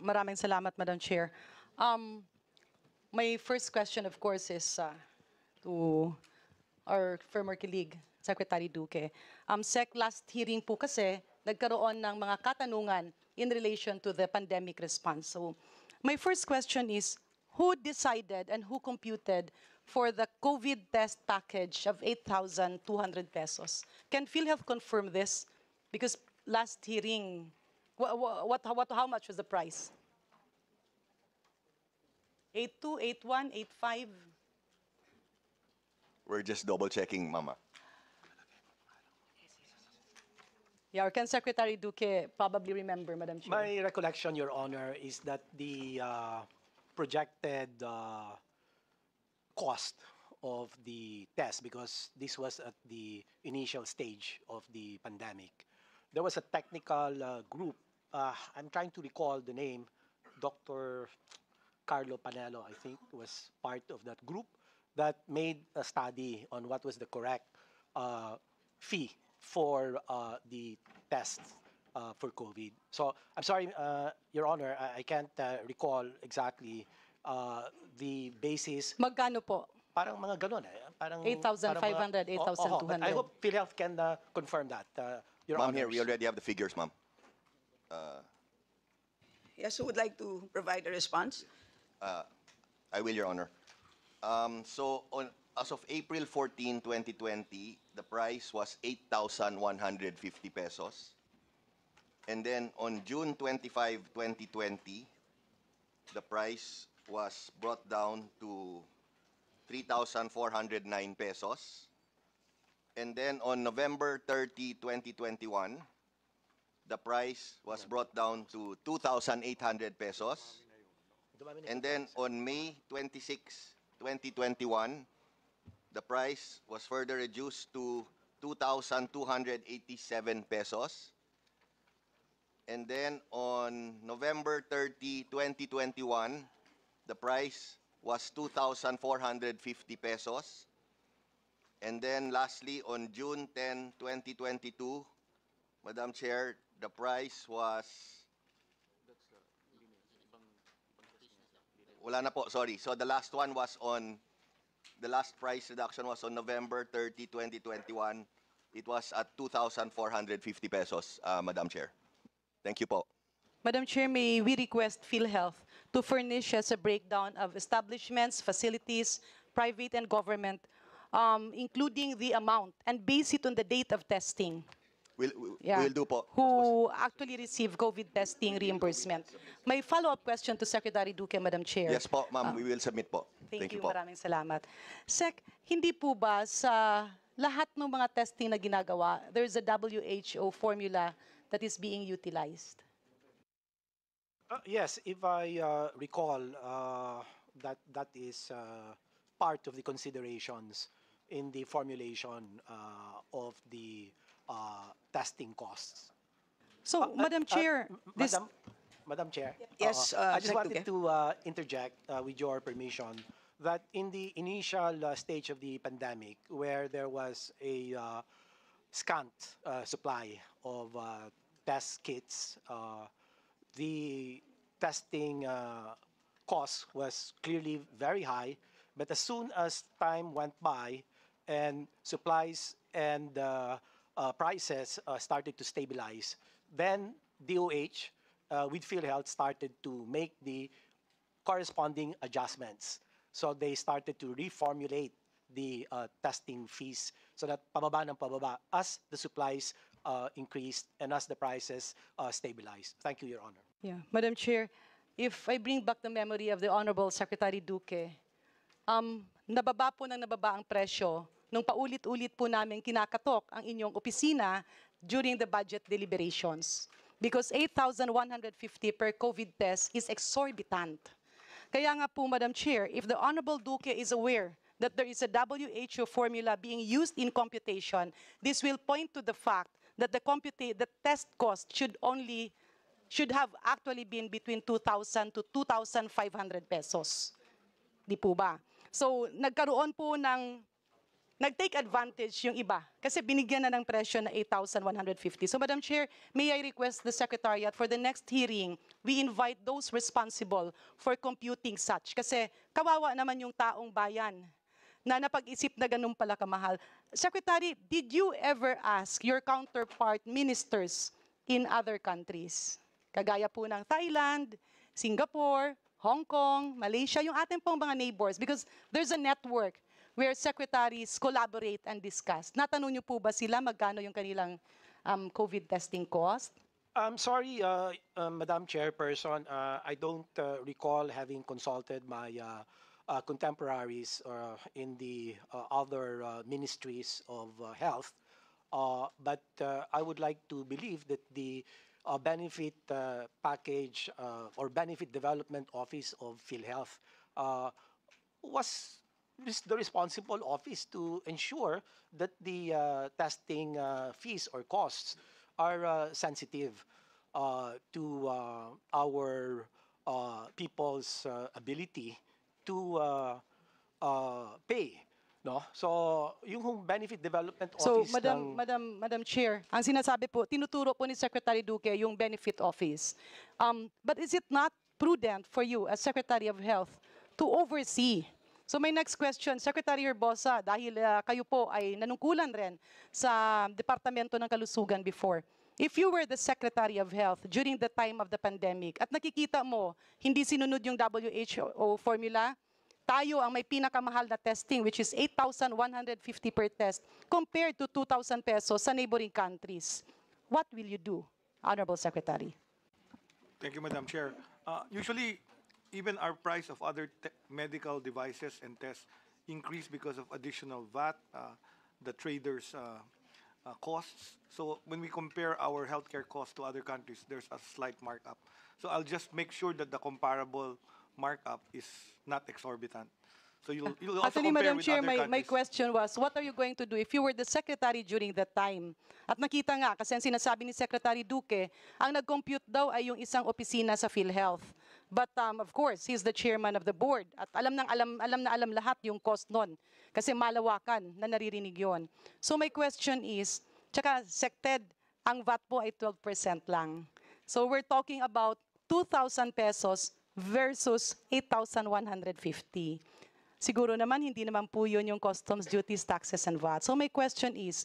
Maraming salamat, Madam Chair. Um, my first question, of course, is uh, to our former colleague, Secretary Duque. Um, Sec, last hearing po kasi, nagkaroon ng mga katanungan in relation to the pandemic response. So, my first question is, who decided and who computed for the COVID test package of 8,200 pesos? Can PhilHealth confirm this? Because last hearing, what, what, what, how much was the price? 82, 81, 85? We're just double checking, Mama. Yeah, or can Secretary Duque probably remember, Madam Chair? My recollection, Your Honor, is that the uh, projected uh, cost of the test, because this was at the initial stage of the pandemic, there was a technical uh, group. Uh, I'm trying to recall the name. Dr. Carlo Panello, I think, was part of that group that made a study on what was the correct uh, fee for uh, the tests uh, for COVID. So I'm sorry, uh, Your Honor, I, I can't uh, recall exactly uh, the basis. Magkano po? Parang mga ganun eh. Parang, 8,500, parang mga- Oo, oo, but 8,200. I hope PhilHealth can uh, confirm that, uh, Your Ma'am, Honor. here, we already have the figures, ma'am. Yes, who would like to provide a response? I will, Your Honor. Um, so, on, as of April 14, 2020, the price was 8,150 pesos. And then on June 25, 2020, the price was brought down to 3,409 pesos. And then on November 30, 2021, the price was brought down to 2,800 pesos. And then on May 26, 2021, the price was further reduced to 2,287 pesos. And then on November 30, 2021, the price was 2,450 pesos. And then lastly, on June 10, 2022, Madam Chair, the price was Wala na po, sorry. So the last one was on, the last price reduction was on November 30, 2021. It was at 2,450 pesos, uh, Madam Chair. Thank you po. Madam Chair, may we request PhilHealth to furnish us a breakdown of establishments, facilities, private and government, um, including the amount, and base it on the date of testing. We'll, we'll Yeah. we'll do po. Who actually receive COVID testing reimbursement. May follow-up question to Secretary Duque, Madam Chair. Yes po, ma'am. We will submit po. Thank, you, po. maraming salamat. Sec, hindi po ba sa lahat ng mga testing na ginagawa, there's a WHO formula that is being utilized? Uh, yes, if I uh, recall, uh, that that is uh, part of the considerations in the formulation uh, of the uh, testing costs. So, Uh, Madam uh, Chair, m- this, Madam, Madam Chair. Yes, uh, uh, I just wanted Duque. to uh, interject uh, with your permission that in the initial uh, stage of the pandemic, where there was a uh, scant uh, supply of uh, test kits, uh, the testing uh, cost was clearly very high. But as soon as time went by and supplies and uh, uh, prices uh, started to stabilize, then DOH uh, with PhilHealth started to make the corresponding adjustments. So they started to reformulate the uh, testing fees so that pababa ng pababa as the supplies uh, increased and as the prices uh, stabilized. Thank you, Your Honor. yeah, Madam Chair, if I bring back the memory of the Honorable Secretary Duque, um, nababa po ng nababa ang presyo nung paulit-ulit po namin kinakatok ang inyong opisina during the budget deliberations. Because 8,150 per COVID test is exorbitant. Kaya nga po, Madam Chair, if the Honorable Duque is aware that there is a WHO formula being used in computation, this will point to the fact that the the test cost should only should have actually been between 2,000 to 2,500 pesos. Di po ba? So, nagkaroon po ng nag-take advantage yung iba kasi binigyan na ng presyo na 8,150. So Madam Chair, may I request the Secretariat for the next hearing, we invite those responsible for computing such. Kasi kawawa naman yung taong bayan na napag-isip na ganun pala kamahal. Secretary, did you ever ask your counterpart ministers in other countries? Kagaya po ng Thailand, Singapore, Hong Kong, Malaysia, yung ating pong mga neighbors because there's a network where secretaries collaborate and discuss. Natanong niyo po ba sila magkano yung kanilang um, COVID testing cost? I'm sorry, uh, uh, Madam Chairperson, uh, I don't uh, recall having consulted my uh, uh, contemporaries uh, in the uh, other uh, ministries of uh, health. Uh, but uh, I would like to believe that the uh, benefit uh, package uh, or benefit development office of PhilHealth uh, was the responsible office to ensure that the uh, testing uh, fees or costs are uh, sensitive uh, to uh, our uh, people's uh, ability to uh, uh, pay. No? So, yung benefit development So, office Madam, ng- Madam, Madam Chair, ang sinasabi po, tinuturo po ni Secretary Duque yung benefit office. Um, but is it not prudent for you as Secretary of Health to oversee? So my next question, Secretary Herbosa, dahil uh, kayo po ay nanungkulan rin sa Departamento ng Kalusugan before. If you were the Secretary of Health during the time of the pandemic at nakikita mo hindi sinunod yung WHO formula, tayo ang may pinakamahal na testing which is 8,150 per test compared to 2,000 pesos sa neighboring countries. What will you do, Honorable Secretary? Thank you, Madam Chair. Uh, Usually, even our price of other medical devices and tests increase because of additional VAT, uh, the traders' uh, uh, costs. So when we compare our healthcare costs to other countries, there's a slight markup. So I'll just make sure that the comparable markup is not exorbitant. So you'll you'll Actually, compare Madam Chair, my, my countries. question was, what are you going to do if you were the secretary during that time? At nakita nga, kasi ang sinasabi ni Secretary Duque, ang nag-compute daw ay yung isang opisina sa PhilHealth. But um, of course, he's the chairman of the board. At alam, nang alam, alam na alam lahat yung cost nun. Kasi malawakan na naririnig yon. So my question is, tsaka SecTed, ang VAT po ay 12% lang. So we're talking about 2,000 pesos versus 8,150. Siguro naman, hindi naman po yun yung customs duties, taxes, and VAT. So my question is,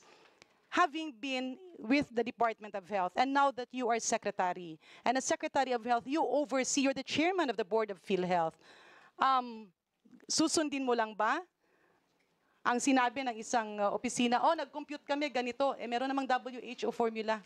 having been with the Department of Health, and now that you are Secretary, and as Secretary of Health, you oversee, you're the chairman of the Board of PhilHealth, um, susundin mo lang ba ang sinabi ng isang uh, opisina, oh, nag-compute kami, ganito, eh meron namang WHO formula.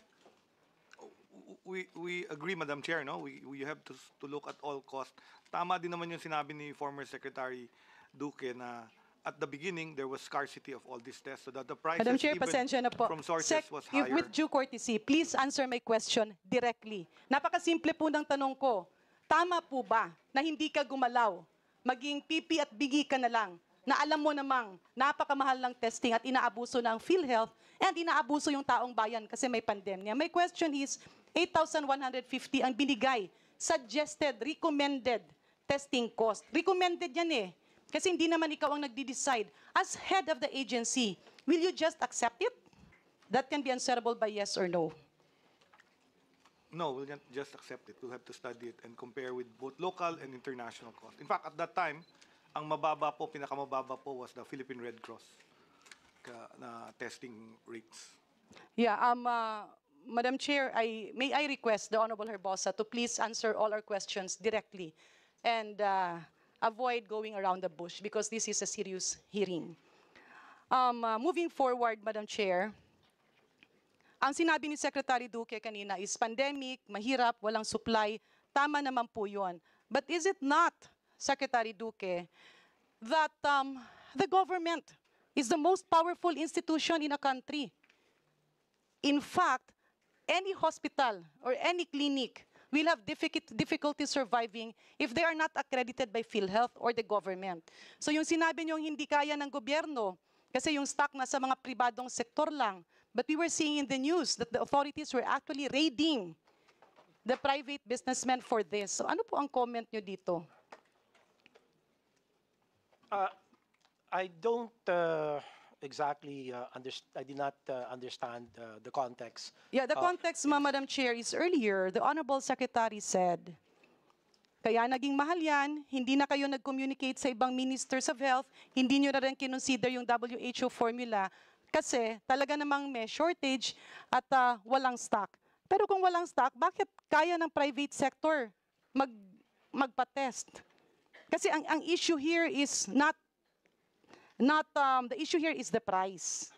we we agree, Madam Chair, no? We we have to to look at all costs. Tama din naman yung sinabi ni former Secretary Duque na at the beginning there was scarcity of all these tests so that the prices Madam Chair, even na po. from sources Sec, was if- higher. with due courtesy, please answer my question directly. Napakasimple po ng tanong ko. Tama po ba na hindi ka gumalaw, maging pipi at bigi ka na lang, na alam mo namang napakamahal ng testing at inaabuso ng PhilHealth and inaabuso yung taong bayan kasi may pandemya. My question is, 8,150 ang binigay, suggested, recommended testing cost. Recommended yan eh. Kasi hindi naman ikaw ang nagdi-decide. As head of the agency, will you just accept it? That can be answerable by yes or no. No, we'll not just accept it. We'll have to study it and compare with both local and international costs. In fact, at that time, ang mababa po, pinakamababa po was the Philippine Red Cross ka, na testing rates. Yeah, um, uh, Madam Chair, I, may I request the Honorable Herbosa to please answer all our questions directly and uh, avoid going around the bush because this is a serious hearing. Um, uh, moving forward, Madam Chair, ang sinabi ni Secretary Duque kanina is pandemic, mahirap, walang supply. Tama naman po yun. But is it not, Secretary Duque, that um, the government is the most powerful institution in a country? In fact, any hospital or any clinic will have difficulty surviving if they are not accredited by PhilHealth or the government. So yung sinabi niyong hindi kaya ng gobyerno, kasi yung stock na sa mga pribadong sektor lang, but we were seeing in the news that the authorities were actually raiding the private businessmen for this. So ano po ang comment niyo dito? Uh, I don't uh, exactly uh, I did not uh, understand uh, the context. Yeah, the Uh, context, ma, Madam Chair, is earlier, the Honorable Secretary said, kaya naging mahal yan, hindi na kayo nag-communicate sa ibang ministers of health, hindi nyo na rin kinonsider yung WHO formula kasi talaga namang may shortage at ah, walang stock. Pero kung walang stock, bakit kaya ng private sector mag, magpa-test? Kasi ang, ang issue here is not, not um, the issue here is the price.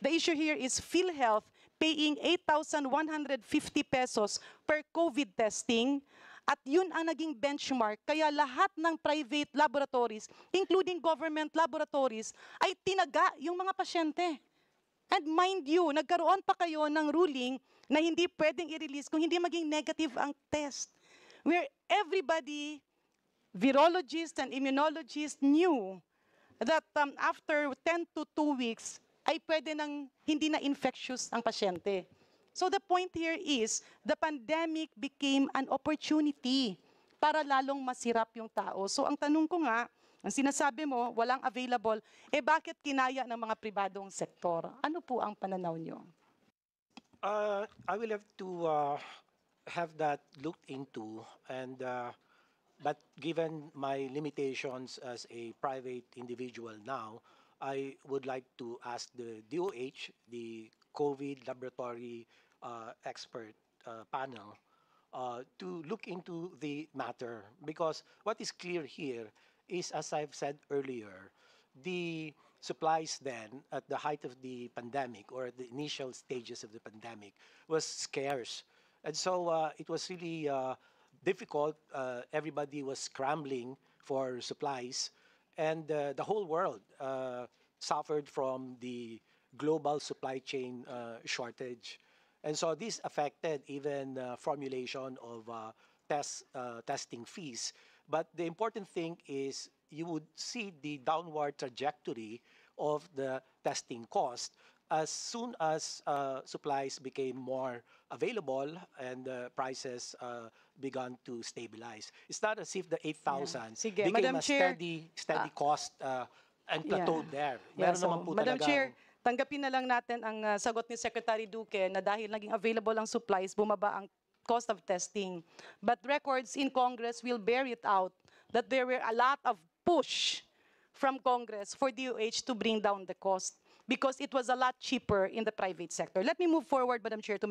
The issue here is PhilHealth paying 8,150 pesos per COVID testing at yun ang naging benchmark. Kaya lahat ng private laboratories, including government laboratories, ay tinaga yung mga pasyente. And mind you, nagkaroon pa kayo ng ruling na hindi pwedeng i-release kung hindi maging negative ang test. Where everybody, virologists and immunologists knew that um, after 10 to 2 weeks, ay pwede nang hindi na infectious ang pasyente. So the point here is, the pandemic became an opportunity para lalong masirap yung tao. So ang tanong ko nga, ang sinasabi mo, walang available, eh bakit kinaya ng mga pribadong sektor? Ano po ang pananaw nyo? Uh, I will have to uh, have that looked into, and uh, but given my limitations as a private individual now, I would like to ask the DOH, the COVID laboratory uh, expert uh, panel, uh, to look into the matter because what is clear here is, as I've said earlier, the supplies then at the height of the pandemic or at the initial stages of the pandemic was scarce. And so uh, it was really uh, difficult. Uh, everybody was scrambling for supplies, and uh, the whole world uh, suffered from the global supply chain uh, shortage. And so this affected even uh, formulation of uh, test, testing fees. But the important thing is you would see the downward trajectory of the testing cost as soon as uh, supplies became more available and uh, prices uh, began to stabilize. It's not as if the 8,000 Sige, became Madam a Chair, steady, steady ah, cost uh, and Yeah. plateaued there. Yeah, Meron so, naman po Madam talagang- Chair, tanggapin na lang natin ang uh, sagot ni Secretary Duque na dahil naging available ang supplies, bumaba ang cost of testing. But records in Congress will bear it out that there were a lot of push from Congress for DOH to bring down the cost because it was a lot cheaper in the private sector. Let me move forward, Madam Chair, to